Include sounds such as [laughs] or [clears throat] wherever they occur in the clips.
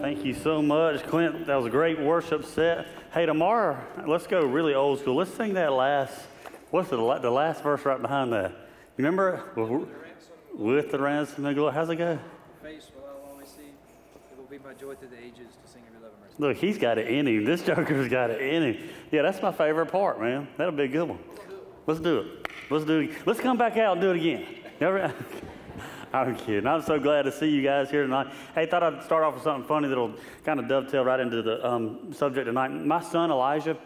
Thank you so much, Clint. That was a great worship set. Hey, tomorrow, let's go really old school. Let's sing that last, what's the, the last verse right behind that? You remember it? With the ransom and glory. How's it go? Face will I always see. It will be my joy through the ages to sing your love and mercy. Look, he's got it in him. This joker's got it in him. Yeah, that's my favorite part, man. That'll be a good one. Let's do it. Let's do it. Let's come back out and do it again. [laughs] I'm kidding. I'm so glad to see you guys here tonight. Hey, thought I'd start off with something funny that'll kind of dovetail right into the um, subject tonight. My son Elijah,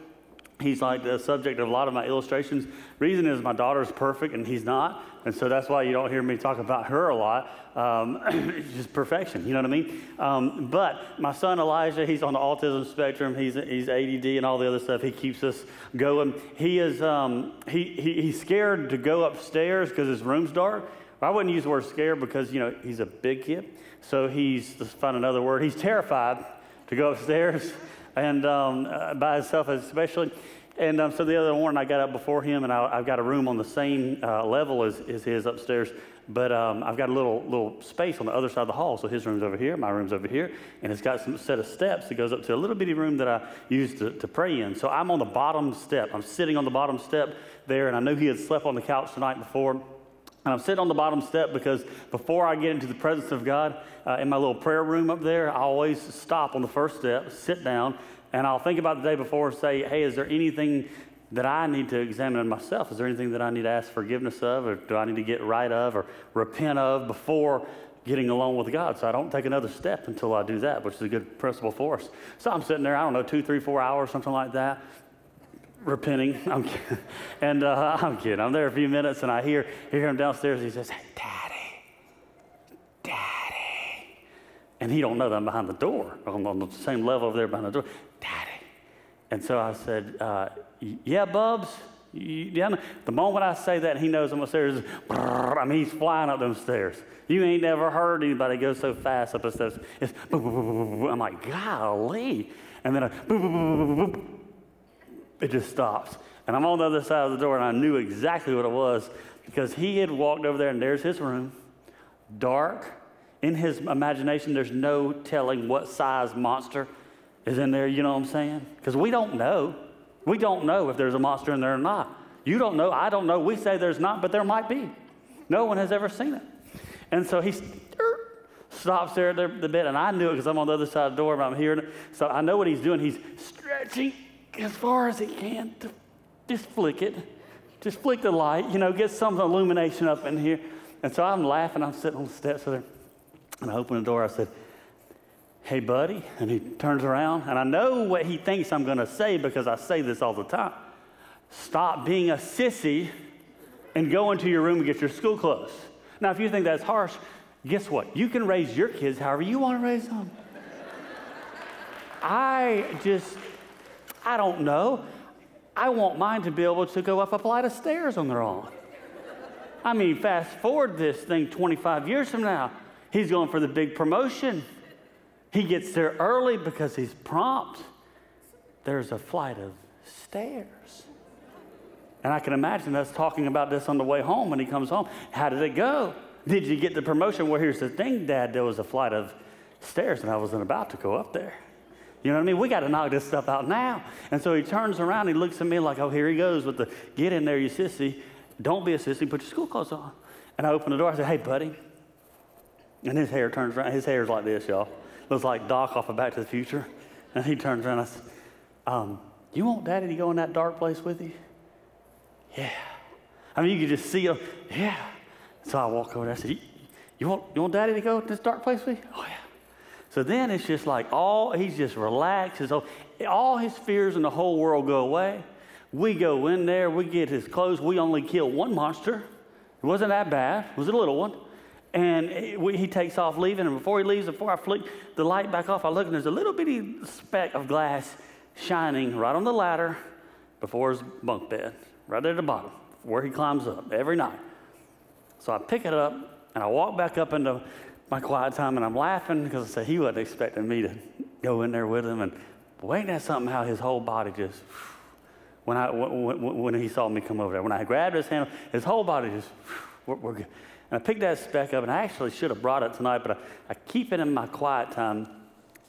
he's like the subject of a lot of my illustrations. Reason is my daughter's perfect and he's not, and so that's why you don't hear me talk about her a lot. Um, [clears throat] it's just perfection, you know what I mean? Um, but my son Elijah, he's on the autism spectrum. He's he's ADD and all the other stuff. He keeps us going. He is um, he, he he's scared to go upstairs because his room's dark. I wouldn't use the word scared because, you know, he's a big kid. So he's, let's find another word, he's terrified to go upstairs [laughs] and um, uh, by himself especially. And um, so the other morning I got up before him and I, have got a room on the same uh, level as, as his upstairs. But um, I've got a little, little space on the other side of the hall. So his room's over here, my room's over here. And it's got some set of steps that goes up to a little bitty room that I use to, to pray in. So I'm on the bottom step. I'm sitting on the bottom step there. And I knew he had slept on the couch the night before. And I'm sitting on the bottom step because before I get into the presence of God uh, in my little prayer room up there, I always stop on the first step, sit down, and I'll think about the day before and say, hey, is there anything that I need to examine in myself? Is there anything that I need to ask forgiveness of, or do I need to get right of, or repent of before getting along with God? So I don't take another step until I do that, which is a good principle for us. So I'm sitting there, I don't know, two, three, four hours, something like that repenting. [laughs] I'm. And uh, [laughs] I'm kidding. I'm there a few minutes and I hear, hear him downstairs. He says, hey, Daddy, Daddy. And he don't know that I'm behind the door. I'm on the same level over there behind the door. Daddy. And so I said, uh, yeah, Bubs. Yeah, the moment I say that, he knows I'm upstairs. I mean, he's flying up them stairs. You ain't never heard anybody go so fast up the stairs. It's, I'm like, golly. And then I, it just stops. And I'm on the other side of the door, and I knew exactly what it was because he had walked over there, and there's his room, dark. In his imagination, there's no telling what size monster is in there, you know what I'm saying? Because we don't know. We don't know if there's a monster in there or not. You don't know. I don't know. We say there's not, but there might be. No one has ever seen it. And so he stops there at the bed, and I knew it because I'm on the other side of the door, but I'm hearing it. So I know what he's doing. He's stretching as far as he can just flick it. Just flick the light, you know, get some illumination up in here. And so I'm laughing. I'm sitting on the steps of there. And I open the door. I said, Hey, buddy. And he turns around. And I know what he thinks I'm going to say because I say this all the time. Stop being a sissy and go into your room and get your school clothes. Now, if you think that's harsh, guess what? You can raise your kids however you want to raise them. I just I don't know. I want mine to be able to go up a flight of stairs on their own. I mean, fast forward this thing 25 years from now, he's going for the big promotion. He gets there early because he's prompt. There's a flight of stairs. And I can imagine us talking about this on the way home when he comes home. How did it go? Did you get the promotion? Well, here's the thing, Dad, there was a flight of stairs and I wasn't about to go up there. You know what I mean? We got to knock this stuff out now. And so he turns around, he looks at me like, oh, here he goes with the get in there, you sissy. Don't be a sissy, put your school clothes on. And I open the door, I said, hey, buddy. And his hair turns around. His hair's like this, y'all. Looks like Doc off of Back to the Future. And he turns around I said, um, you want daddy to go in that dark place with you? Yeah. I mean, you could just see him. Yeah. So I walk over there. I said, you want, you want daddy to go to this dark place with you? Oh, yeah. So then it's just like all, he's just relaxed. All his fears in the whole world go away. We go in there, we get his clothes. We only kill one monster. It wasn't that bad, it was a little one. And he, he takes off leaving, and before he leaves, before I flick the light back off, I look and there's a little bitty speck of glass shining right on the ladder before his bunk bed, right there at the bottom, where he climbs up every night. So I pick it up and I walk back up into my quiet time and I'm laughing because I said he wasn't expecting me to go in there with him. And boy, ain't that something how his whole body just, when, I, when, when he saw me come over there, when I grabbed his hand, his whole body just, we're, we're good. And I picked that speck up and I actually should have brought it tonight, but I, I keep it in my quiet time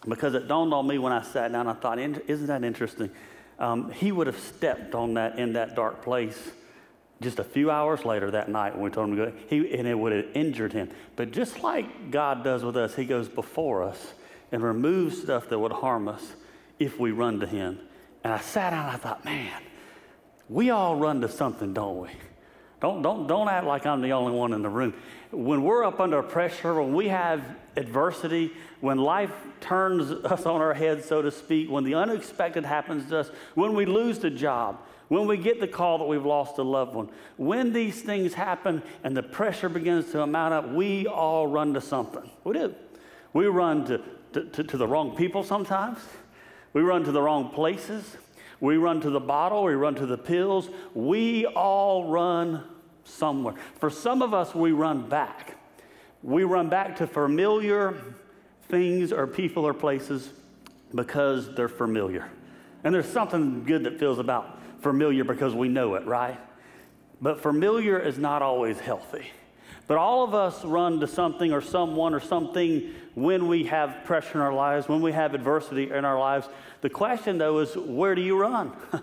because it dawned on me when I sat down. I thought, isn't that interesting? Um, he would have stepped on that in that dark place just a few hours later that night when we told him to go, he, and it would have injured him. But just like God does with us, he goes before us and removes stuff that would harm us if we run to him. And I sat down and I thought, man, we all run to something, don't we? Don't, don't, don't act like I'm the only one in the room. When we're up under pressure, when we have adversity, when life turns us on our head, so to speak, when the unexpected happens to us, when we lose the job, when we get the call that we've lost a loved one, when these things happen and the pressure begins to amount up, we all run to something. We do. We run to, to, to, to the wrong people sometimes. We run to the wrong places. We run to the bottle. We run to the pills. We all run somewhere. For some of us, we run back. We run back to familiar things or people or places because they're familiar. And there's something good that feels about familiar because we know it, right? But familiar is not always healthy. But all of us run to something or someone or something when we have pressure in our lives, when we have adversity in our lives. The question, though, is where do you run? [laughs]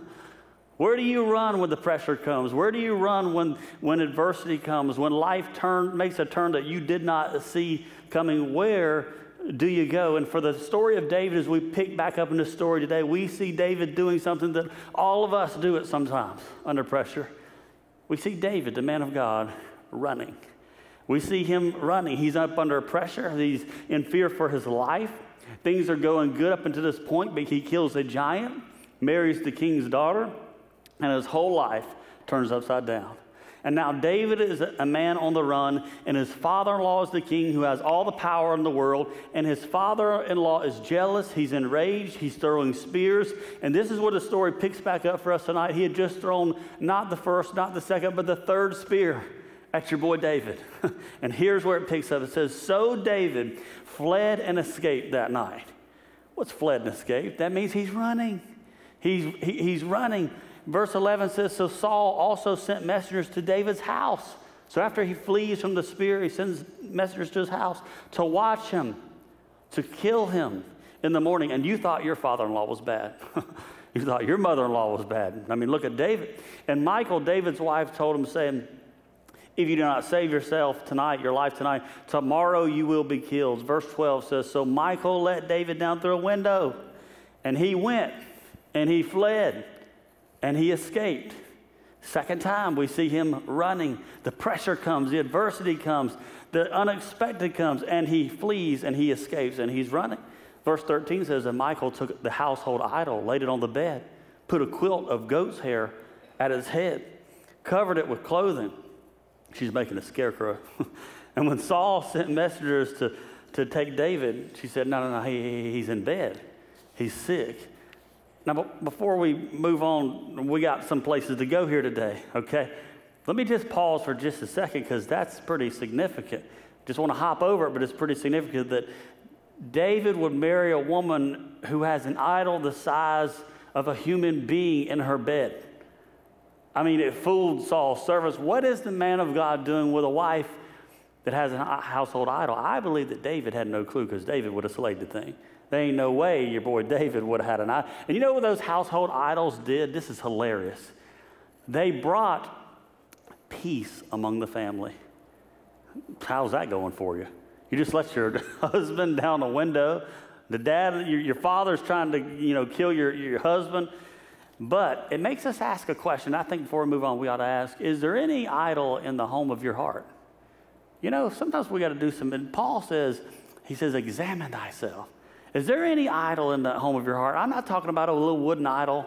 where do you run when the pressure comes? Where do you run when, when adversity comes? When life turn, makes a turn that you did not see coming? Where do you go? And for the story of David, as we pick back up in the story today, we see David doing something that all of us do it sometimes under pressure. We see David, the man of God, running. We see him running. He's up under pressure, he's in fear for his life. Things are going good up until this point, but he kills a giant, marries the king's daughter, and his whole life turns upside down. And now David is a man on the run, and his father in law is the king who has all the power in the world. And his father in law is jealous. He's enraged. He's throwing spears. And this is where the story picks back up for us tonight. He had just thrown not the first, not the second, but the third spear at your boy David. [laughs] and here's where it picks up it says, So David fled and escaped that night. What's fled and escaped? That means he's running. He's, he, he's running. Verse 11 says, So Saul also sent messengers to David's house. So after he flees from the spear, he sends messengers to his house to watch him, to kill him in the morning. And you thought your father in law was bad. [laughs] you thought your mother in law was bad. I mean, look at David. And Michal, David's wife, told him, saying, if you do not save yourself tonight, your life tonight, tomorrow you will be killed. Verse 12 says, So Michal let David down through a window, and he went and he fled and he escaped. Second time, we see him running. The pressure comes, the adversity comes, the unexpected comes, and he flees and he escapes and he's running. Verse 13 says that Michal took the household idol, laid it on the bed, put a quilt of goat's hair at his head, covered it with clothing. She's making a scarecrow. [laughs] and when Saul sent messengers to, to take David, she said, No, no, no, he, he's in bed. He's sick. Now, before we move on, we got some places to go here today, okay? Let me just pause for just a second because that's pretty significant. Just want to hop over it, but it's pretty significant that David would marry a woman who has an idol the size of a human being in her bed. I mean, it fooled Saul's servants. What is the man of God doing with a wife that has a household idol? I believe that David had no clue because David would have slayed the thing. There ain't no way your boy David would have had an idol. And you know what those household idols did? This is hilarious. They brought peace among the family. How's that going for you? You just let your [laughs] husband down the window. The dad, your, your father's trying to, you know, kill your, your husband. But it makes us ask a question. I think before we move on, we ought to ask Is there any idol in the home of your heart? You know, sometimes we got to do some. And Paul says, He says, examine thyself. Is there any idol in the home of your heart? I'm not talking about a little wooden idol.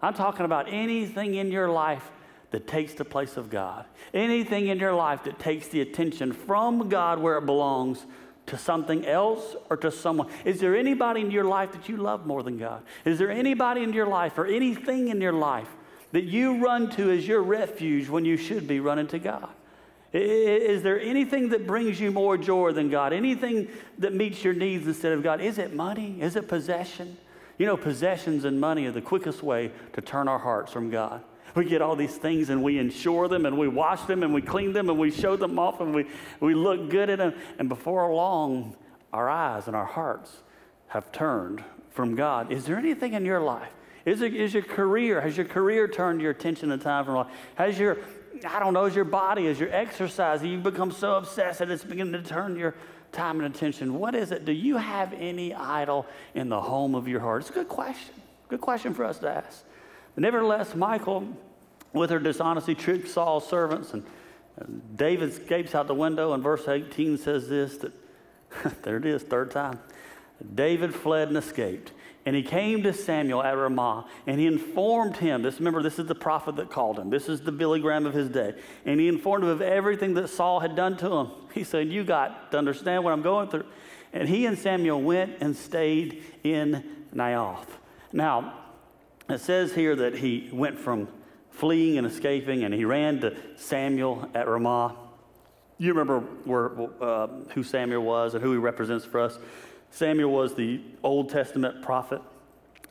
I'm talking about anything in your life that takes the place of God. Anything in your life that takes the attention from God where it belongs to something else or to someone. Is there anybody in your life that you love more than God? Is there anybody in your life or anything in your life that you run to as your refuge when you should be running to God? Is there anything that brings you more joy than God? Anything that meets your needs instead of God? Is it money? Is it possession? You know, possessions and money are the quickest way to turn our hearts from God. We get all these things and we insure them and we wash them and we clean them and we show them off and we, we look good at them. And before long, our eyes and our hearts have turned from God. Is there anything in your life? Is, it, is your career, has your career turned your attention and time from life? Has your, I don't know, is your body, is your exercise, you've become so obsessed that it's beginning to turn your time and attention? What is it? Do you have any idol in the home of your heart? It's a good question. Good question for us to ask. Nevertheless, Michal, with her dishonesty, tricked Saul's servants, and, and David escapes out the window, and verse 18 says this that [laughs] there it is, third time. David fled and escaped. And he came to Samuel at Ramah, and he informed him. This, remember, this is the prophet that called him. This is the Billy Graham of his day. And he informed him of everything that Saul had done to him. [laughs] He said, You got to understand what I'm going through. And he and Samuel went and stayed in Naioth. Now, it says here that he went from fleeing and escaping, and he ran to Samuel at Ramah. You remember where, uh, who Samuel was and who he represents for us. Samuel was the Old Testament prophet.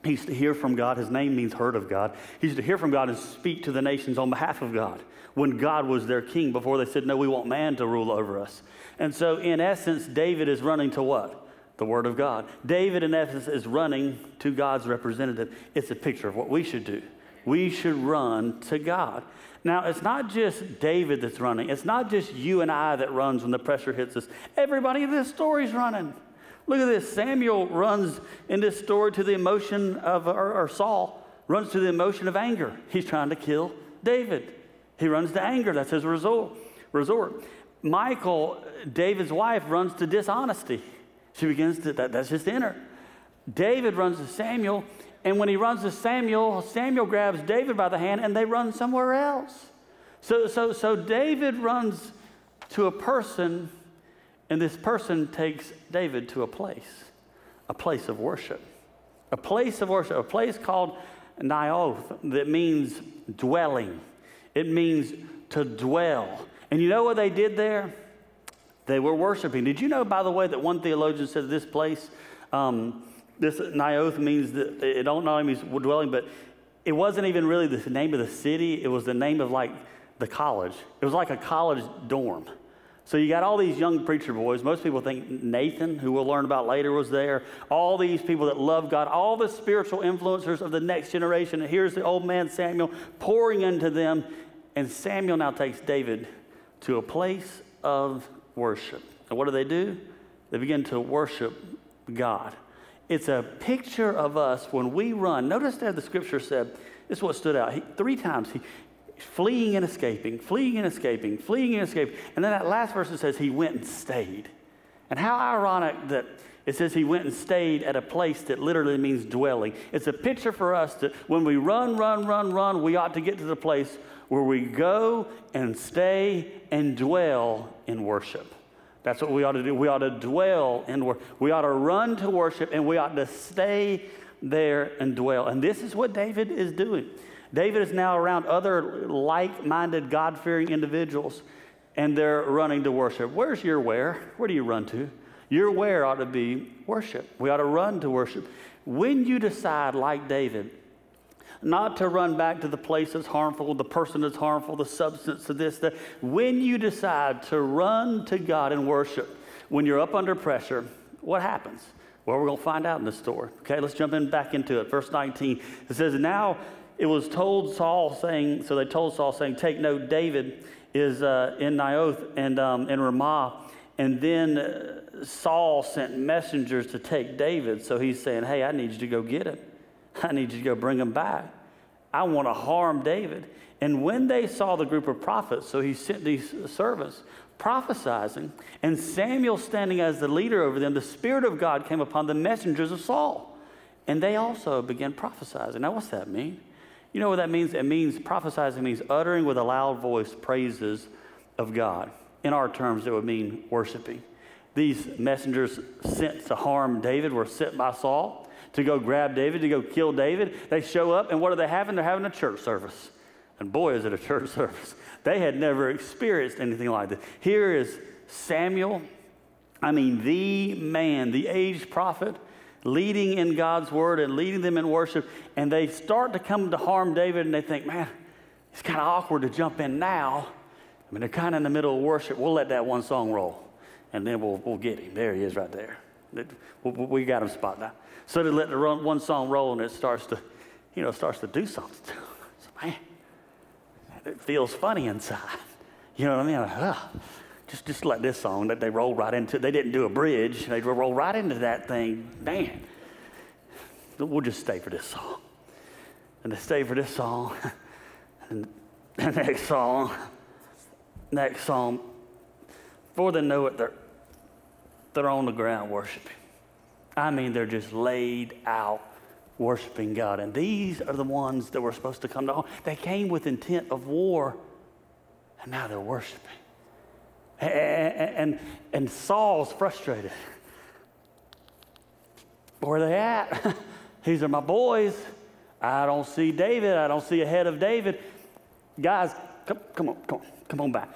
He used to hear from God. His name means heard of God. He used to hear from God and speak to the nations on behalf of God when God was their king before they said, No, we want man to rule over us. And so, in essence, David is running to what? The Word of God. David, in essence, is running to God's representative. It's a picture of what we should do. We should run to God. Now, it's not just David that's running, it's not just you and I that runs when the pressure hits us. Everybody in this story is running. Look at this. Samuel runs in this story to the emotion of, or, or Saul runs to the emotion of anger. He's trying to kill David. He runs to anger. That's his resort. resort. Michal, David's wife, runs to dishonesty. She begins to, that, that's just in her. David runs to Samuel, and when he runs to Samuel, Samuel grabs David by the hand and they run somewhere else. So, so, so David runs to a person and this person takes David to a place, a place of worship, a place of worship, a place called Naioth that means dwelling. It means to dwell. And you know what they did there? They were worshiping. Did you know, by the way, that one theologian said this place, um, this Naioth means that it don't only means dwelling, but it wasn't even really the name of the city. It was the name of like the college. It was like a college dorm. So you got all these young preacher boys. Most people think Nathan, who we'll learn about later, was there. All these people that love God, all the spiritual influencers of the next generation. And here's the old man Samuel pouring into them. And Samuel now takes David to a place of worship. And what do they do? They begin to worship God. It's a picture of us when we run. Notice that the scripture said, this is what stood out. He, three times he, fleeing and escaping, fleeing and escaping, fleeing and escaping. And then that last verse says he went and stayed. And how ironic that it says he went and stayed at a place that literally means dwelling. It's a picture for us that when we run, run, run, run, we ought to get to the place where we go and stay and dwell in worship. That's what we ought to do. We ought to dwell in worship. We ought to run to worship and we ought to stay there and dwell. And this is what David is doing. David is now around other like minded, God fearing individuals, and they're running to worship. Where's your where? Where do you run to? Your where ought to be worship. We ought to run to worship. When you decide, like David, not to run back to the place that's harmful, the person that's harmful, the substance of this, that when you decide to run to God and worship, when you're up under pressure, what happens? Well, we're going to find out in this story. Okay, let's jump in back into it. Verse 19. It says, Now it was told Saul saying, so they told Saul saying, take note, David is uh, in Naioth and um, in Ramah. And then uh, Saul sent messengers to take David. So he's saying, hey, I need you to go get him. [laughs] I need you to go bring him back. I want to harm David. And when they saw the group of prophets, so he sent these servants prophesying, and Samuel standing as the leader over them, the Spirit of God came upon the messengers of Saul. And they also began prophesying. Now, what's that mean? You know what that means? It means prophesizing means uttering with a loud voice praises of God. In our terms, it would mean worshiping. These messengers sent to harm David were sent by Saul to go grab David, to go kill David. They show up, and what are they having? They're having a church service. And boy, is it a church [laughs] service. They had never experienced anything like this. Here is Samuel, I mean, the man, the aged prophet leading in God's word and leading them in worship, and they start to come to harm David, and they think, man, it's kind of awkward to jump in now. I mean, they're kind of in the middle of worship. We'll let that one song roll, and then we'll, we'll get him. There he is right there. We got him spot now. So they let the run, one song roll and it starts to, you know, starts to do something. [laughs] So, man, it feels funny inside. You know what I mean? Like, just, just like this song that they rolled right into. They didn't do a bridge. They rolled right into that thing. Man, we'll just stay for this song. And they stay for this song. [laughs] And the [laughs] next song, next song, before they know it, they're, they're on the ground worshiping. I mean, they're just laid out worshiping God. And these are the ones that were supposed to come to home. They came with intent of war, and now they're worshiping. And, and, Saul's frustrated. Where are they at? [laughs] These are my boys. I don't see David. I don't see a head of David. Guys, come, come on, come on, come on back.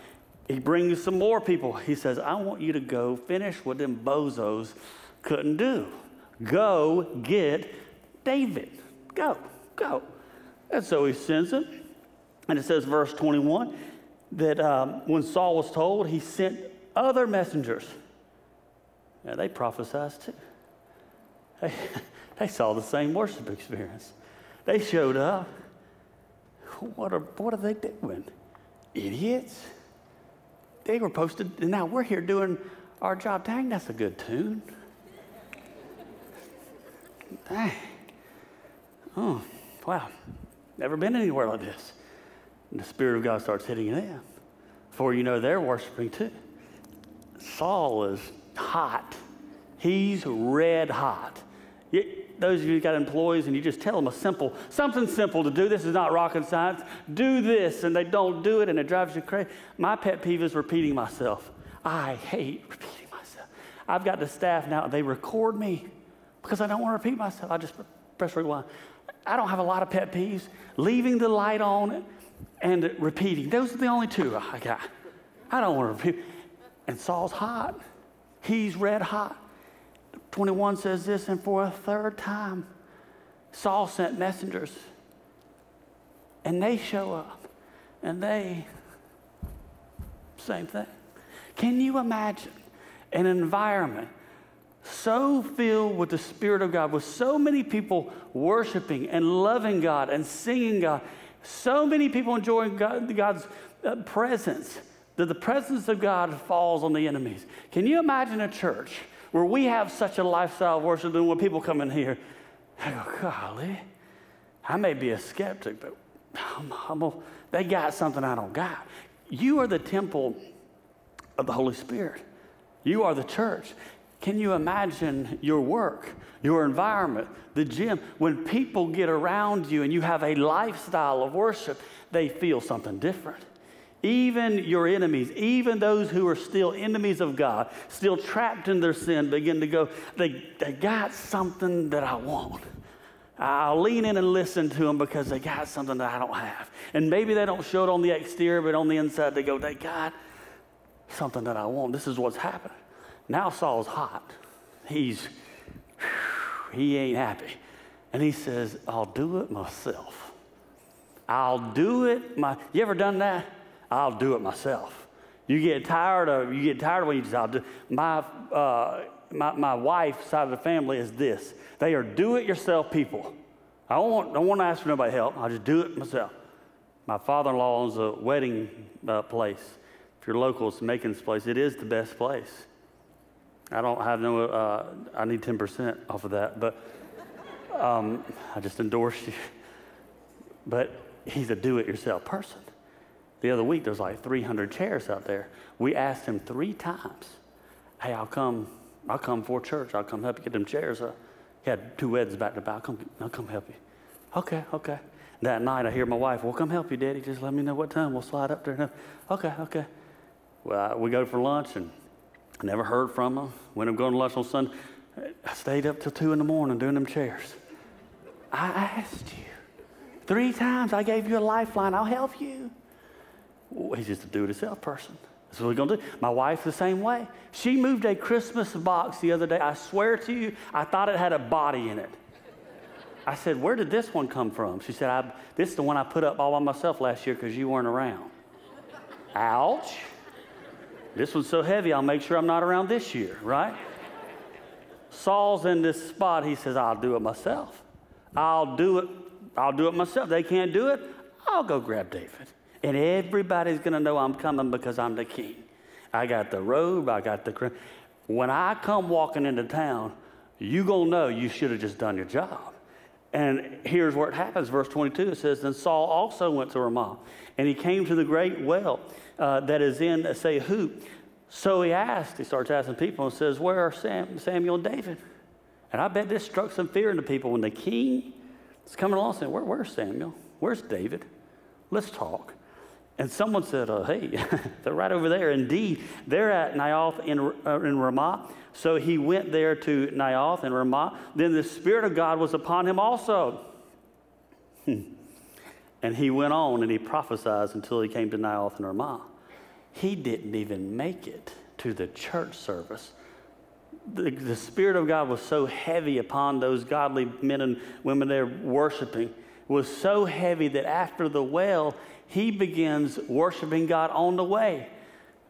He brings some more people. He says, I want you to go finish what them bozos couldn't do. Go get David. Go, go. And so he sends him. And it says, verse 21, that um, when Saul was told, he sent other messengers. And they prophesied too. They, [laughs] they saw the same worship experience. They showed up. What are, what are they doing? Idiots. They were posted, and now we're here doing our job. Dang, that's a good tune. Dang. Oh, wow. Never been anywhere like this. And the Spirit of God starts hitting them. Before you know, they're worshiping too. Saul is hot. He's red hot. those of you who got employees and you just tell them a simple, something simple to do. This is not rocket science. Do this, and they don't do it, and it drives you crazy. My pet peeve is repeating myself. I hate repeating myself. I've got the staff now, they record me because I don't want to repeat myself. I just press rewind. I don't have a lot of pet peeves. Leaving the light on and repeating. Those are the only two I got. I don't want to repeat. And Saul's hot. He's red hot. 21 says this, and for a third time, Saul sent messengers. And they show up. And they, same thing. Can you imagine an environment so filled with the Spirit of God, with so many people worshiping and loving God and singing God, so many people enjoying God, God's uh, presence, that the presence of God falls on the enemies. Can you imagine a church where we have such a lifestyle of worship that when people come in here, I go, golly, I may be a skeptic, but I'm, I'm a, they got something I don't got. You are the temple of the Holy Spirit. You are the church. Can you imagine your work, your environment, the gym? When people get around you and you have a lifestyle of worship, they feel something different. Even your enemies, even those who are still enemies of God, still trapped in their sin, begin to go, they, they got something that I want. I'll lean in and listen to them because they got something that I don't have. And maybe they don't show it on the exterior, but on the inside, they go, they got something that I want. This is what's happening. Now Saul's hot. He's, he ain't happy. And he says, I'll do it myself. I'll do it my, you ever done that? I'll do it myself. You get tired of, you get tired of when you just, I'll do, my, uh, my, my wife's side of the family is this. They are do-it-yourself people. I don't want, don't want to ask for nobody help. I'll just do it myself. My father-in-law owns a wedding uh, place. If you're local, it's Macon's place. It is the best place. I don't have no, uh, I need 10% off of that, but um, I just endorse you. But he's a do it yourself person. The other week, there's like 300 chairs out there. We asked him three times, hey, I'll come, I'll come for church. I'll come help you get them chairs. Uh, he had two weddings back to back. I'll come, I'll come help you. Okay, okay. That night, I hear my wife, we'll come help you, Daddy. Just let me know what time. We'll slide up there. Okay, okay. Well, we go for lunch and I never heard from them. When I'm going to lunch on Sunday, I stayed up till 2 in the morning doing them chairs. I asked you. Three times I gave you a lifeline. I'll help you. He's just a do-it-yourself person. That's what we're going to do. My wife's the same way. She moved a Christmas box the other day. I swear to you, I thought it had a body in it. I said, Where did this one come from? She said, This is the one I put up all by myself last year because you weren't around. Ouch. This one's so heavy, I'll make sure I'm not around this year, right? Saul's in this spot. He says, I'll do it myself. I'll do it. I'll do it myself. They can't do it. I'll go grab David. And everybody's going to know I'm coming because I'm the king. I got the robe. I got the. crown. When I come walking into town, you going to know you should have just done your job. And here's where it happens. Verse 22, it says, Then Saul also went to Ramah, and he came to the great well uh, that is in, say, who? So he asked, he starts asking people and says, Where are Sam, Samuel and David? And I bet this struck some fear into people when the king is coming along saying, Where, Where's Samuel? Where's David? Let's talk. And someone said, uh, Hey, [laughs] they're right over there. Indeed, they're at Naioth in, uh, in Ramah. So he went there to Naioth and Ramah. Then the Spirit of God was upon him also. Hmm. And he went on and he prophesied until he came to Naioth and Ramah. He didn't even make it to the church service. The, the Spirit of God was so heavy upon those godly men and women there worshiping, was so heavy that after the well, he begins worshiping God on the way.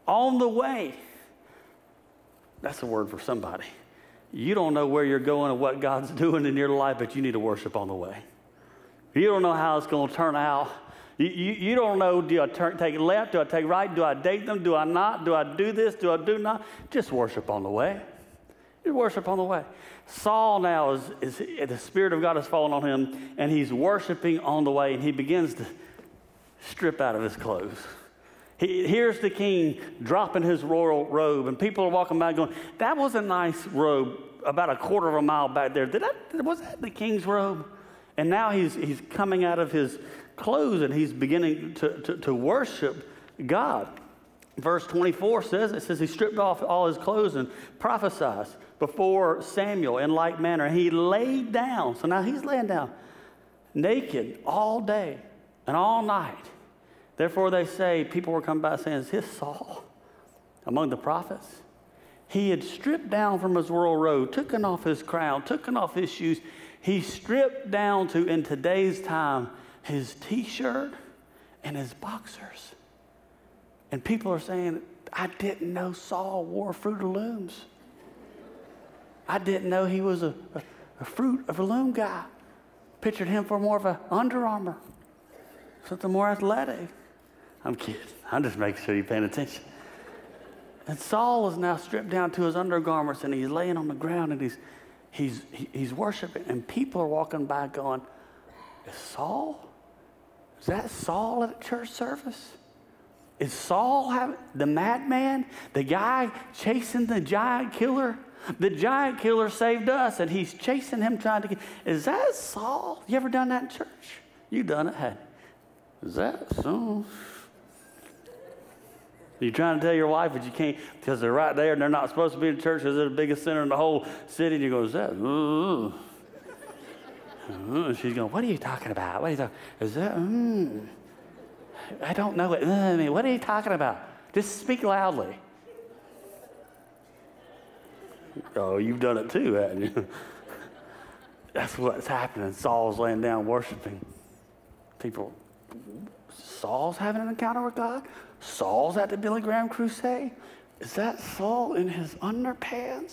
On the way. That's a word for somebody. You don't know where you're going or what God's [laughs] doing in your life, but you need to worship on the way. You don't know how it's going to turn out. You, you, you don't know do I turn, take left? Do I take right? Do I date them? Do I not? Do I do this? Do I do not? Just worship on the way. Just worship on the way. Saul now is, is the Spirit of God has fallen on him, and he's worshiping on the way, and he begins to strip out of his clothes. He, here's the king dropping his royal robe, and people are walking by going, That was a nice robe about a quarter of a mile back there. Did that, was that the king's robe? And now he's, he's coming out of his clothes and he's beginning to, to, to worship God. Verse 24 says, It says, He stripped off all his clothes and prophesied before Samuel in like manner. He laid down. So now he's laying down naked all day and all night. Therefore, they say, people were coming by saying, Is this Saul among the prophets? He had stripped down from his royal robe, taken off his crown, taken off his shoes. He stripped down to, in today's time, his t shirt and his boxers. And people are saying, I didn't know Saul wore Fruit of Looms. I didn't know he was a, a, a Fruit of a Loom guy. Pictured him for more of a Under Armour, something more athletic. I'm kidding. I'm just making sure you're paying attention. And Saul is now stripped down to his undergarments and he's laying on the ground and he's, he's, he's worshiping. And people are walking by going, Is Saul? Is that Saul at church service? Is Saul the madman, the guy chasing the giant killer? The giant killer saved us and he's chasing him trying to get. Is that Saul? You ever done that in church? You done it, had. Is that so? You're trying to tell your wife, but you can't because they're right there and they're not supposed to be in church because they're the biggest sinner in the whole city. And you go, is that? Ooh. Uh, she's going, what are you talking about? What are you talking? Is that? Mm. I don't know. What, I mean, what are you talking about? Just speak loudly. Oh, you've done it too, haven't you? [laughs] That's what's happening. Saul's laying down worshiping. People, Saul's having an encounter with God? Saul's at the Billy Graham crusade? Is that Saul in his underpants?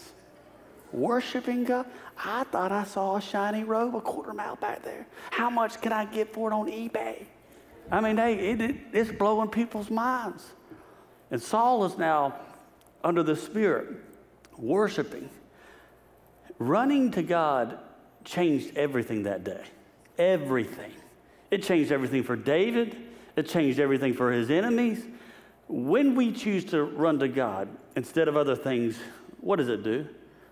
Worshiping God? I thought I saw a shiny robe a quarter mile back there. How much can I get for it on eBay? I mean, hey, it, it, it's blowing people's minds. And Saul is now under the Spirit, worshiping. Running to God changed everything that day. Everything. It changed everything for David. It changed everything for his enemies. When we choose to run to God instead of other things, what does it do?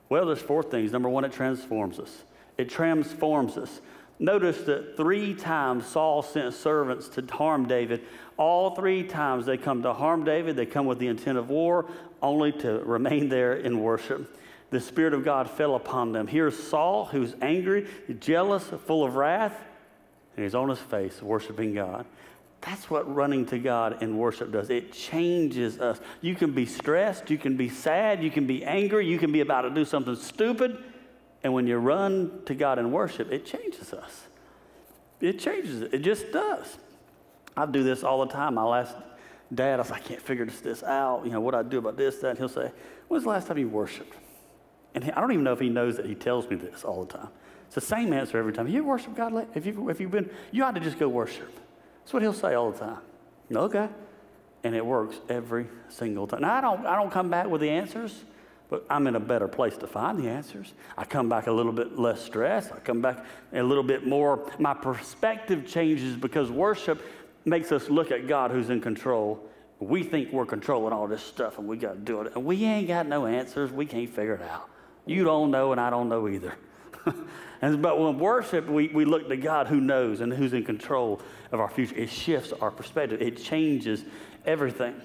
Well, there's four things. Number one, it transforms us. It transforms us. Notice that three times Saul sent servants to harm David. All three times they come to harm David, they come with the intent of war, only to remain there in worship. The Spirit of God fell upon them. Here's Saul, who's angry, jealous, full of wrath, and he's on his face worshiping God. That's what running to God in worship does. It changes us. You can be stressed, you can be sad, you can be angry, you can be about to do something stupid. And when you run to God in worship, it changes us. It changes it. It just does. I do this all the time. My last dad, I like, I can't figure this, this out. You know, what do I do about this, that. And he'll say, When's the last time you worshiped? And I don't even know if he knows that he tells me this all the time. It's the same answer every time. You worship God? If, you, if you've been, you ought to just go worship. That's what he'll say all the time. Okay. And it works every single time. Now, I don't, I don't come back with the answers, but I'm in a better place to find the answers. I come back a little bit less stressed. I come back a little bit more. My perspective changes because worship makes us look at God who's in control. We think we're controlling all this stuff and we got to do it. And we ain't got no answers. We can't figure it out. You don't know, and I don't know either. [laughs] and, but when worship, we, we look to God who knows and who's in control of our future. It shifts our perspective, it changes everything.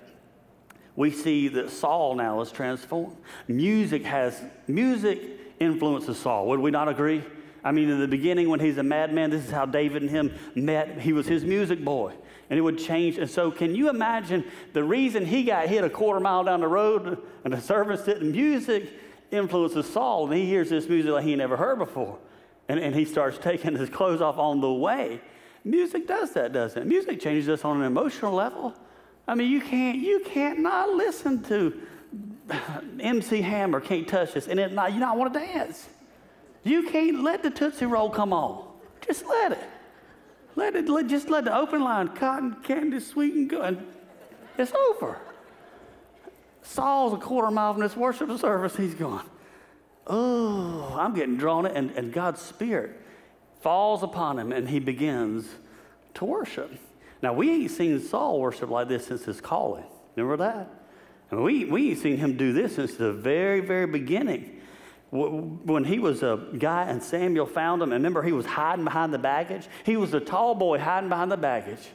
We see that Saul now is transformed. Music has, music influences Saul. Would we not agree? I mean, in the beginning, when he's a madman, this is how David and him met. He was his music boy, and it would change. And so, can you imagine the reason he got hit a quarter mile down the road and the servants didn't? Music influences Saul, and he hears this music like he never heard before. And, and he starts taking his clothes off on the way. Music does that, doesn't it? Music changes us on an emotional level. I mean, you can't, you can't not listen to [sighs] MC Hammer, Can't Touch This, and not, you not want to dance. You can't let the Tootsie Roll come on. Just let it. Let it, let, just let the open line, cotton candy, sweet and good. And It's over. Saul's a quarter mile from this worship service. he's going, oh, I'm getting drawn in. And, and God's Spirit falls upon him and he begins to worship. Now, we ain't seen Saul worship like this since his calling. Remember that? I mean, we, we ain't seen him do this since the very, very beginning. When he was a guy and Samuel found him, and remember he was hiding behind the baggage? He was a tall boy hiding behind the baggage.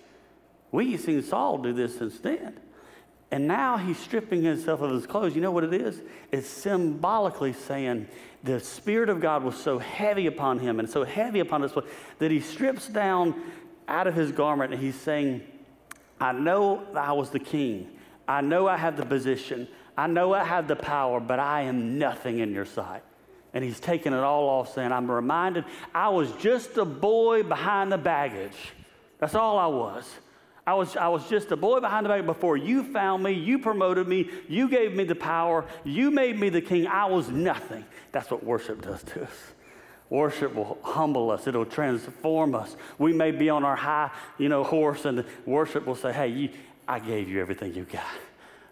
We ain't seen Saul do this since then. And now he's stripping himself of his clothes. You know what it is? It's symbolically saying the Spirit of God was so heavy upon him and so heavy upon us that he strips down out of his garment and he's saying, I know I was the king. I know I have the position. I know I have the power, but I am nothing in your sight. And he's taking it all off, saying, I'm reminded I was just a boy behind the baggage. That's all I was. I was, I was just a boy behind the back before you found me, you promoted me, you gave me the power, you made me the king. I was nothing. That's what worship does to us. Worship will humble us. It'll transform us. We may be on our high, you know, horse, and worship will say, "Hey, you, I gave you everything you got.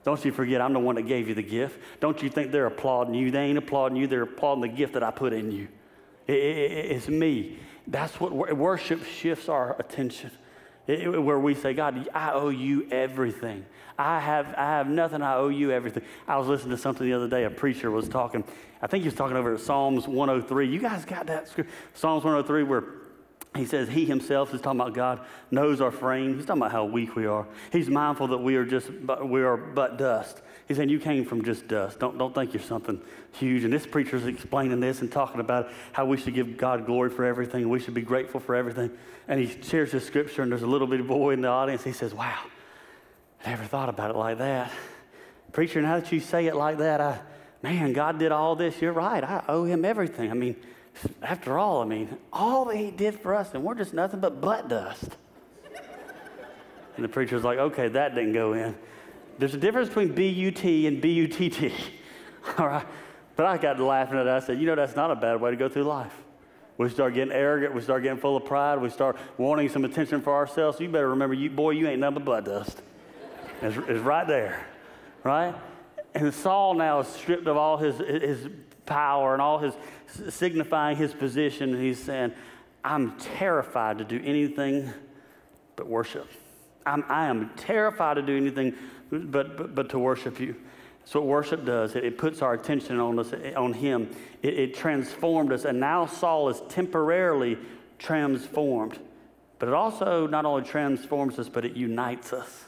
Don't you forget, I'm the one that gave you the gift. Don't you think they're applauding you? They ain't applauding you. They're applauding the gift that I put in you. It, it, it's me. That's what worship shifts our attention it, where we say, God, I owe you everything. I have, I have nothing. I owe you everything. I was listening to something the other day. A preacher was talking. I think he was talking over Psalms 103. You guys got that? Psalms 103 where he says he himself is talking about God knows our frame. He's talking about how weak we are. He's mindful that we are just we are but dust. He's saying you came from just dust. Don't, don't think you're something huge. And this preacher is explaining this and talking about how we should give God glory for everything. We should be grateful for everything. And he shares this scripture, and there's a little bitty boy in the audience. He says, Wow, I never thought about it like that. Preacher, now that you say it like that, I, man, God did all this. You're right. I owe him everything. I mean, after all, I mean, all that he did for us, and we're just nothing but butt dust. And the preacher's like, okay, that didn't go in. There's a difference between B-U-T and B-U-T-T. [laughs] All right? But I got to laughing at it. I said, you know, that's not a bad way to go through life. We start getting arrogant. We start getting full of pride. We start wanting some attention for ourselves. You better remember, you boy, you ain't nothing but blood dust. It's, it's right there, right? And Saul now is stripped of all his, his power and all his signifying his position. And he's saying, I'm terrified to do anything but worship. I'm, I am terrified to do anything but, but, but to worship you. That's what worship does. It, it puts our attention on us, on Him. It, it transformed us, and now Saul is temporarily transformed. But it also not only transforms us, but it unites us.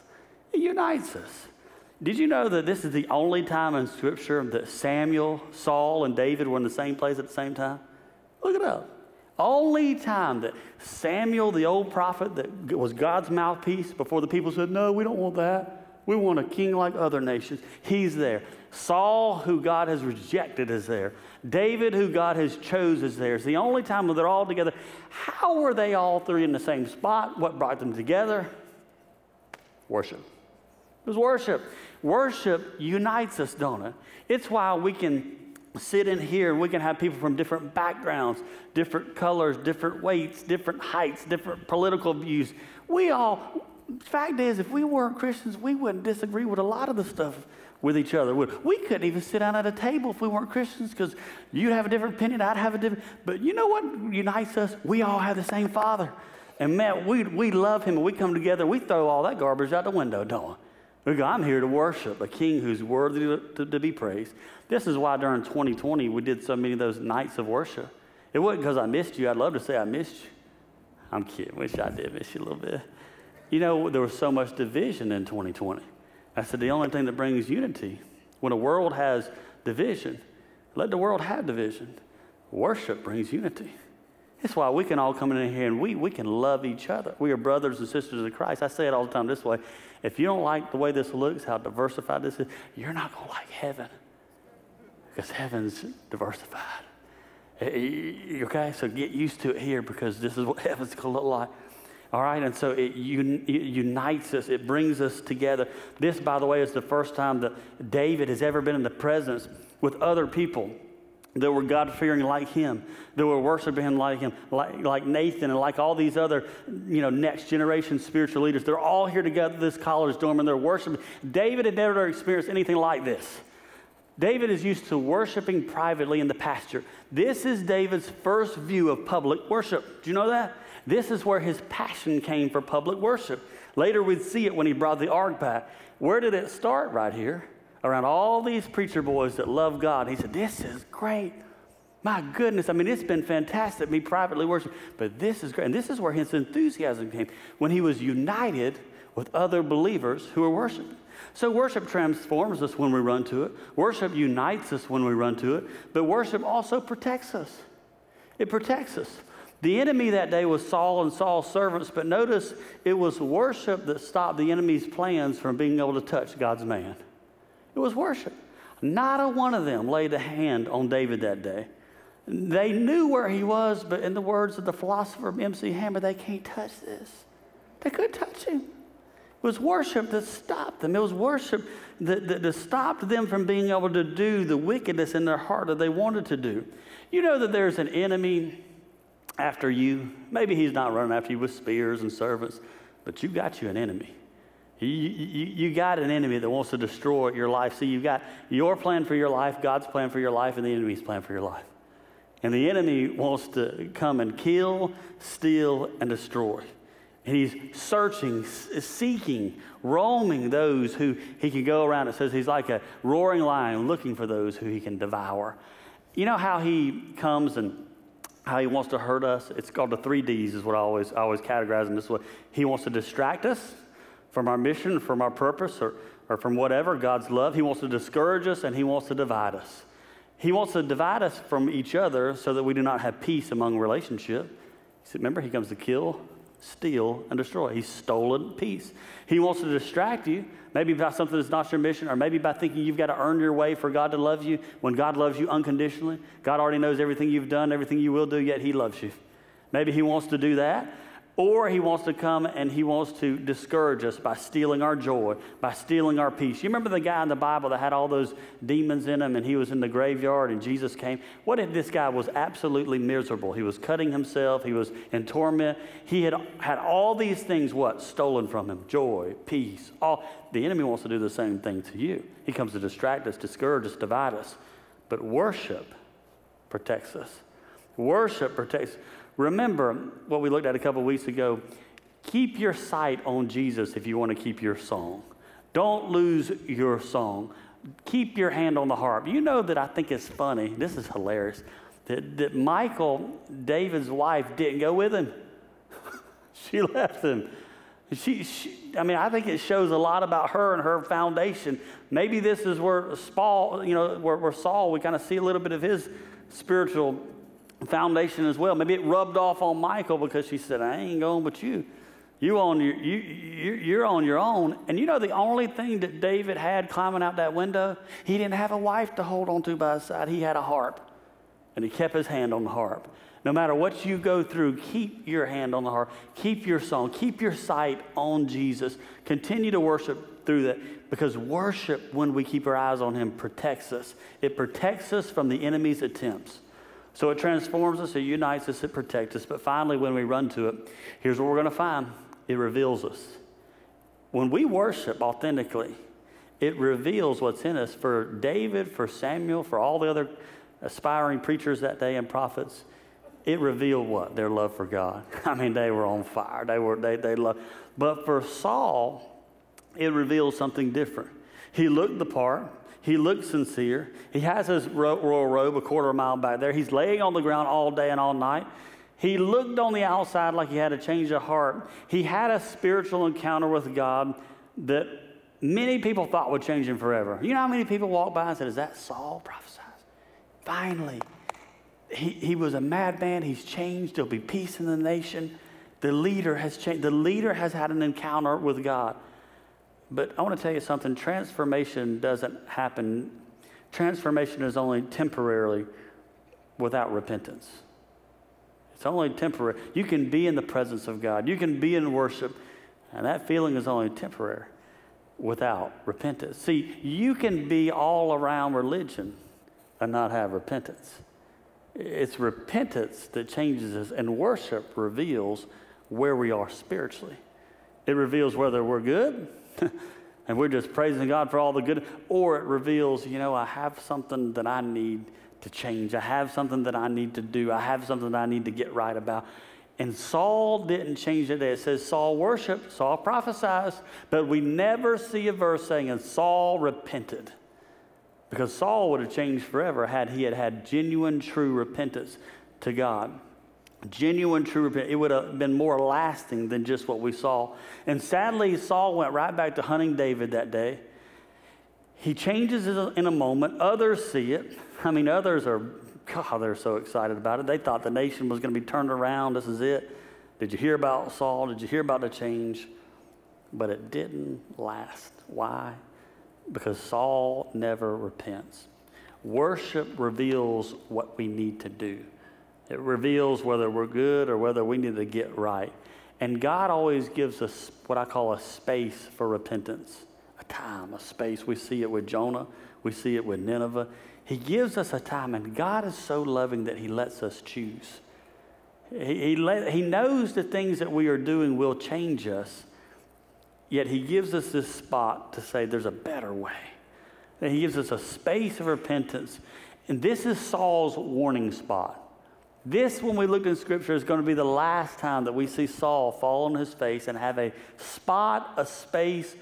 It unites us. Did you know that this is the only time in Scripture that Samuel, Saul, and David were in the same place at the same time? Look it up. Only time that Samuel, the old prophet that was God's mouthpiece before the people said, No, we don't want that. We want a king like other nations. He's there. Saul, who God has rejected, is there. David, who God has chose, is there. It's the only time they're all together. How were they all three in the same spot? What brought them together? Worship. It was worship. Worship unites us, don't it? It's why we can sit in here and we can have people from different backgrounds, different colors, different weights, different heights, different political views. We all, fact is, if we weren't Christians, we wouldn't disagree with a lot of the stuff with each other. We couldn't even sit down at a table if we weren't Christians because you'd have a different opinion, I'd have a different. But you know what unites us? We all have the same Father. And man, we, we love Him and we come together, we throw all that garbage out the window, don't we? We go, I'm here to worship a king who's worthy to, to, to, be praised. This is why during 2020 we did so many of those nights of worship. It wasn't because I missed you. I'd love to say I missed you. I'm kidding. Wish I did miss you a little bit. You know, there was so much division in 2020. I said the only thing that brings unity, when a world has division, let the world have division. Worship brings unity. That's why we can all come in here and we, we can love each other. We are brothers and sisters of Christ. I say it all the time this way. If you don't like the way this looks, how diversified this is, you're not going to like heaven because heaven's diversified. Eh, eh, okay? So get used to it here because this is what [laughs] heaven's going to look like. All right, and so it, un- it, unites us, it brings us together. This, by the way, is the first time that David has ever been in the presence with other people that were God fearing like him, that were worshiping him like him, like, like Nathan and like all these other, you know, next generation spiritual leaders. They're all here together this college dorm and they're worshiping. David had never experienced anything like this. David is used to worshiping privately in the pasture. This is David's first view of public worship. Do you know that? This is where his passion came for public worship. Later, we'd see it when he brought the ark back. Where did it start? Right here around all these preacher boys that love God. He said, This is great. My goodness, I mean, it's been fantastic, me privately worship, but this is great. And this is where his enthusiasm came when he was united with other believers who were worshiping. So, worship transforms us when we run to it, worship unites us when we run to it, but worship also protects us. It protects us. The enemy that day was Saul and Saul's servants, but notice it was worship that stopped the enemy's plans from being able to touch God's man. It was worship. Not a one of them laid a hand on David that day. They knew where he was, but in the words of the philosopher M.C. Hammer, they can't touch this. They couldn't touch him. Was worship that stopped them. It was worship that, that, that, stopped them from being able to do the wickedness in their heart that they wanted to do. You know that there's an enemy after you. Maybe he's not running after you with spears and servants, but you got you an enemy. You, you, you, got an enemy that wants to destroy your life. See, you've got your plan for your life, God's plan for your life, and the enemy's plan for your life. And the enemy wants to come and kill, steal, and destroy. And he's searching, seeking, roaming those who he can go around. It says he's like a roaring lion looking for those who he can devour. You know how he comes and how he wants to hurt us? It's called the three D's, is what I always, I always categorize in this way. He wants to distract us from our mission, from our purpose, or, or from whatever, God's love. He wants to discourage us and He wants to divide us. He wants to divide us from each other so that we do not have peace among relationship. Remember, He comes to kill, steal, and destroy. He's stolen peace. He wants to distract you, maybe by something that's not your mission, or maybe by thinking you've got to earn your way for God to love you when God loves you unconditionally. God already knows everything you've done, everything you will do, yet He loves you. Maybe He wants to do that. Or he wants to come and he wants to discourage us by stealing our joy, by stealing our peace. You remember the guy in the Bible that had all those demons in him and he was in the graveyard and Jesus came? What if this guy was absolutely miserable? He was cutting himself, he was in torment. He had had all these things, what? Stolen from him joy, peace, all. The enemy wants to do the same thing to you. He comes to distract us, discourage us, divide us. But worship protects us. Worship protects. Remember what we looked at a couple weeks ago. Keep your sight on Jesus if you want to keep your song. Don't lose your song. Keep your hand on the harp. You know that I think it's funny. This is hilarious. That, that Michal, David's wife, didn't go with him. [laughs] she left him. She, she, I mean, I think it shows a lot about her and her foundation. Maybe this is where Saul, you know, where, where Saul, we kind of see a little bit of his spiritual foundation as well. Maybe it rubbed off on Michal because she said, I ain't going but you. You on your, you, you're on your own. And you know the only thing that David had climbing out that window? He didn't have a wife to hold on to by his side. He had a harp. And he kept his hand on the harp. No matter what you go through, keep your hand on the harp. Keep your song. Keep your sight on Jesus. Continue to worship through that because worship, when we keep our eyes on Him, protects us. It protects us from the enemy's attempts. So it transforms us, it unites us, it protects us. But finally, when we run to it, here's what we're going to find it reveals us. When we worship authentically, it reveals what's in us. For David, for Samuel, for all the other aspiring preachers that day and prophets, it revealed what? Their love for God. [laughs] I mean, they were on fire. They were, they, they loved. But for Saul, it revealed something different. He looked the part. He looked sincere. He has his royal robe a quarter of a mile back there. He's laying on the ground all day and all night. He looked on the outside like he had a change of heart. He had a spiritual encounter with God that many people thought would change him forever. You know how many people walked by and said, Is that Saul prophesied? Finally, he, he was a madman. He's changed. There'll be peace in the nation. The leader has changed. The leader has had an encounter with God. But I want to tell you something transformation doesn't happen, transformation is only temporarily without repentance. It's only temporary. You can be in the presence of God, you can be in worship, and that feeling is only temporary without repentance. See, you can be all around religion and not have repentance. It's repentance that changes us, and worship reveals where we are spiritually. It reveals whether we're good [laughs] and we're just praising God for all the good, or it reveals, you know, I have something that I need to change. I have something that I need to do. I have something that I need to get right about. And Saul didn't change it. It says Saul worshiped, Saul prophesied, but we never see a verse saying, and Saul repented. Because Saul would have changed forever had he had had genuine, true repentance to God. Genuine, true repentance. It would have been more lasting than just what we saw. And sadly, Saul went right back to hunting David that day. He changes in a moment. Others see it. I mean, others are, God, they're so excited about it. They thought the nation was going to be turned around. This is it. Did you hear about Saul? Did you hear about the change? But it didn't last. Why? because Saul never repents. Worship reveals what we need to do. It reveals whether we're good or whether we need to get right. And God always gives us what I call a space for repentance, a time, a space. We see it with Jonah, we see it with Nineveh. He gives us a time, and God is so loving that He lets us choose. He, he, let, he knows the things that we are doing will change us, Yet he gives us this spot to say there's a better way. And he gives us a space of repentance. And this is Saul's warning spot. This, when we look in Scripture, is going to be the last time that we see Saul fall on his face and have a spot, a space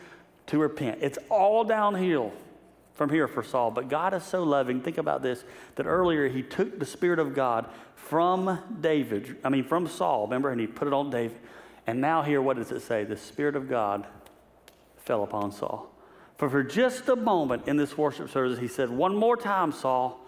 to repent. It's all downhill from here for Saul. But God is so loving. Think about this that earlier he took the Spirit of God from David, I mean, from Saul, remember, and he put it on David. And now, here, what does it say? The Spirit of God fell upon Saul. For for just a moment in this worship service, he said, One more time, Saul.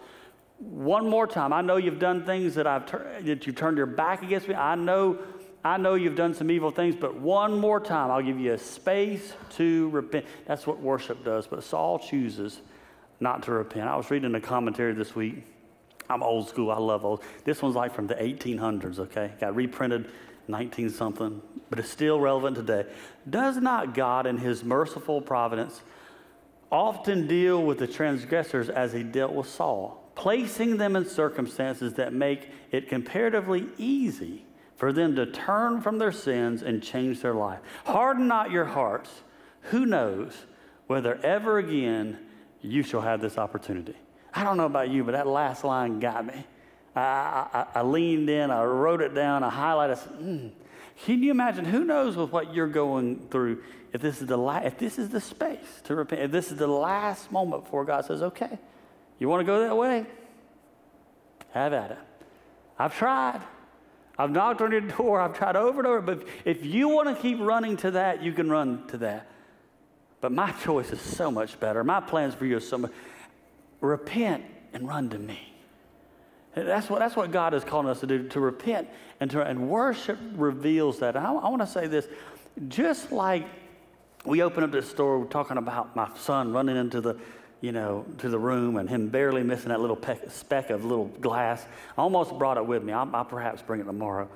One more time. I know you've done things that I've tur- that you turned your back against me. I know, I know you've done some evil things, but one more time, I'll give you a space to repent. That's what worship does. But Saul chooses not to repent. I was reading a commentary this week. I'm old school. I love old. This one's like from the 1800s. Okay, got reprinted 19 something, but it's still relevant today. Does not God, in His merciful providence, often deal with the transgressors as He dealt with Saul, placing them in circumstances that make it comparatively easy for them to turn from their sins and change their life? Harden not your hearts. Who knows whether ever again you shall have this opportunity? I don't know about you, but that last line got me. I, I, I, leaned in, I wrote it down, I highlighted. Mm. Can you imagine? Who knows with what you're going through? If this is the la- if this is the space to repent, if this is the last moment before God says, "Okay, you want to go that way? Have at it." I've tried. I've knocked on your door. I've tried over and over. But if you want to keep running to that, you can run to that. But my choice is so much better. My plans for you are so much. Repent and run to me. That's what, that's what God is calling us to do, to repent and to and worship reveals that. And I, I want to say this, just like we open up this store talking about my son running into the, you know, to the room and him barely missing that little peck, speck of little glass. I almost brought it with me. I'll, I'll perhaps bring it tomorrow.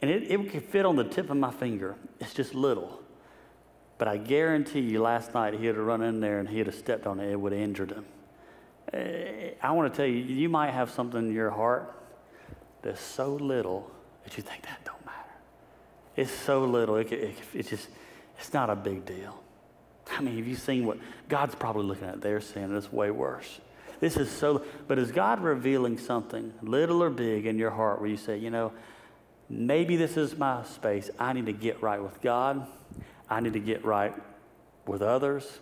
And it, it could fit on the tip of my finger. It's just little. But I guarantee you, last night he'd have run in there and he'd have stepped on it, it would have injured him. Eh, I want to tell you, you might have something in your heart that's so little that you think that don't matter. It's so little, it, it, it just, it's not a big deal. I mean, have you seen what God's probably looking at their sin and it's way worse. This is so, but is God revealing something, little or big, in your heart where you say, you know, maybe this is my space. I need to get right with God. I need to get right with others.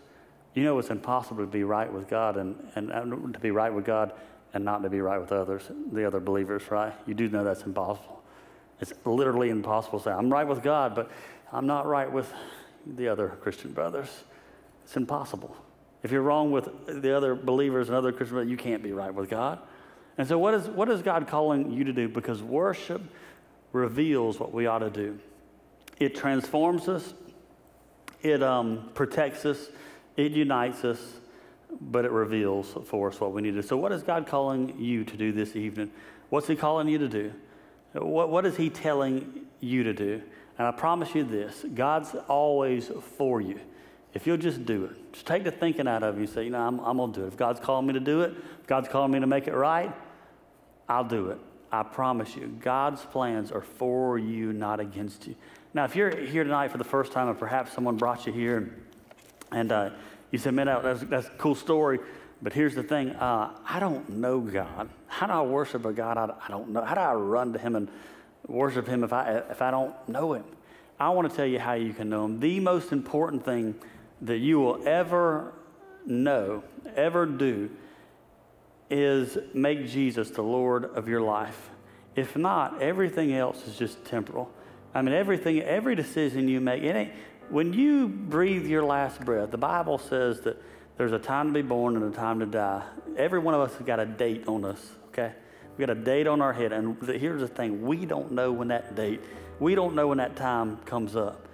You know, it's impossible to be right with God and, and, and to be right with God and not to be right with others, the other believers, right? You do know that's impossible. It's literally impossible to say, I'm right with God, but I'm not right with the other Christian brothers. It's impossible. If you're wrong with the other believers and other Christians, you can't be right with God. And so, what is, what is God calling you to do? Because worship reveals what we ought to do. It transforms us, it um, protects us, it unites us, but it reveals for us what we need to do. So, what is God calling you to do this evening? What's He calling you to do? What, what is He telling you to do? And I promise you this God's always for you. If you'll just do it, just take the thinking out of you say, you know, I'm, I'm going to do it. If God's calling me to do it, if God's calling me to make it right, I'll do it. I promise you, God's plans are for you, not against you. Now, if you're here tonight for the first time, and perhaps someone brought you here, and, and uh, you said, man, that's, that's a cool story, but here's the thing uh, I don't know God. How do I worship a God I, I don't know? How do I run to Him and worship Him if I, if I don't know Him? I want to tell you how you can know Him. The most important thing that you will ever know, ever do, is make Jesus the Lord of your life. If not, everything else is just temporal. I mean, everything, every decision you make, it ain't, when you breathe your last breath, the Bible says that there's a time to be born and a time to die. Every one of us has got a date on us, okay? We got a date on our head. And here's the thing we don't know when that date, we don't know when that time comes up.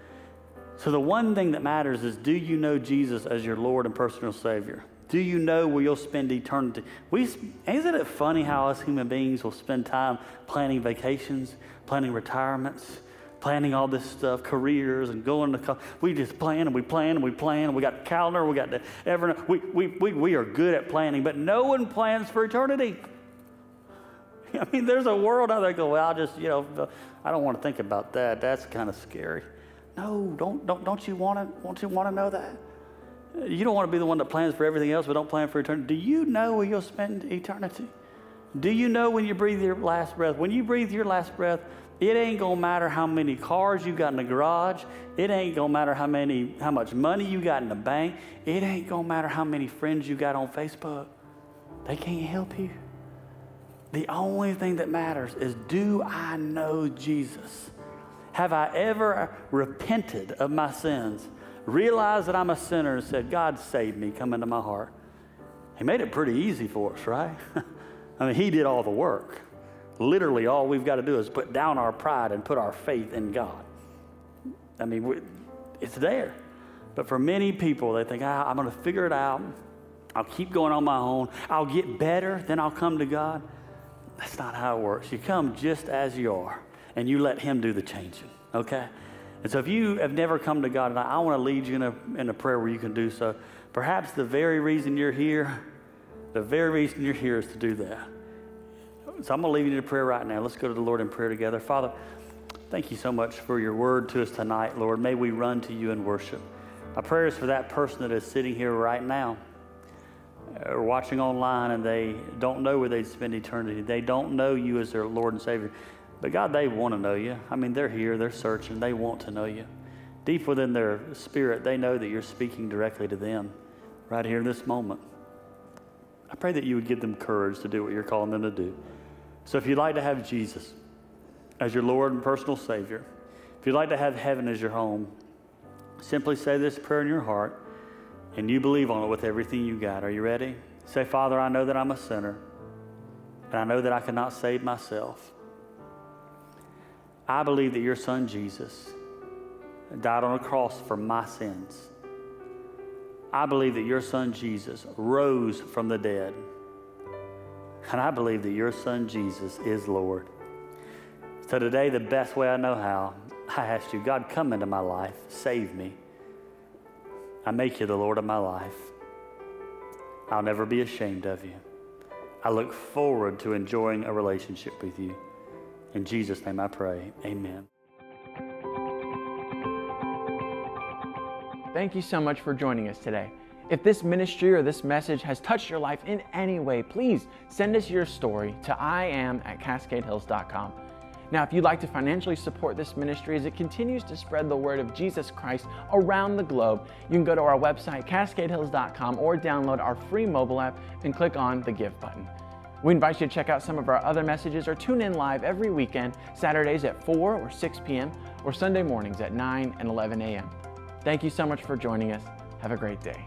So the one thing that matters is do you know Jesus as your Lord and personal Savior? Do you know where you'll spend eternity? We, isn't it funny how us human beings will spend time planning vacations, planning retirements, planning all this stuff, careers, and going to. College? We just plan and we plan and we plan. We got the calendar. We got the ever. We, we, we, we are good at planning, but no one plans for eternity. [laughs] I mean, there's a world out there go, well, I'll just, you know, I don't want to think about that. That's kind of scary. No, don't, don't, don't you want to, don't you want to know that? You don't want to be the one that plans for everything else, but don't plan for eternity. Do you know where you'll spend eternity? Do you know when you breathe your last breath? When you breathe your last breath, it ain't gonna matter how many cars you got in the garage. It ain't gonna matter how many, how much money you got in the bank. It ain't gonna matter how many friends you got on Facebook. They can't help you. The only thing that matters is do I know Jesus? Have I ever repented of my sins? Realized that I'm a sinner and said, God save me, come into my heart. He made it pretty easy for us, right? [laughs] I mean, He did all the work. Literally, all we've got to do is put down our pride and put our faith in God. I mean, it's there. But for many people, they think, ah, I'm going to figure it out. I'll keep going on my own. I'll get better, then I'll come to God. That's not how it works. You come just as you are, and you let Him do the changing, okay? And so if you have never come to God, I want to lead you in a, in a prayer where you can do so. Perhaps the very reason you're here, the very reason you're here is to do that. So I'm going to leave you in prayer right now. Let's go to the Lord in prayer together. Father, thank you so much for your word to us tonight, Lord. May we run to you in worship. My prayer is for that person that is sitting here right now or watching online and they don't know where they'd spend eternity. They don't know you as their Lord and Savior. But God, they want to know you. I mean, they're here, they're searching, they want to know you. Deep within their spirit, they know that you're speaking directly to them right here in this moment. I pray that you would give them courage to do what you're calling them to do. So if you'd like to have Jesus as your Lord and personal Savior, if you'd like to have heaven as your home, simply say this prayer in your heart and you believe on it with everything you got. Are you ready? Say, Father, I know that I'm a sinner, and I know that I cannot save myself. I believe that your son Jesus died on a cross for my sins. I believe that your son Jesus rose from the dead and I believe that your son Jesus is Lord. So today, the best way I know how, I ask you, God, come into my life, save me. I make you the Lord of my life. I'll never be ashamed of you. I look forward to enjoying a relationship with you. In Jesus' name I pray. Amen. Thank you so much for joining us today. If this ministry or this message has touched your life in any way, please send us your story to iam at cascadehills.com. Now, if you'd like to financially support this ministry as it continues to spread the word of Jesus Christ around the globe, you can go to our website, cascadehills.com, or download our free mobile app and click on the Give button. We invite you to check out some of our other messages or tune in live every weekend, Saturdays at 4 or 6 p.m., or Sunday mornings at 9 and 11 a.m. Thank you so much for joining us. Have a great day.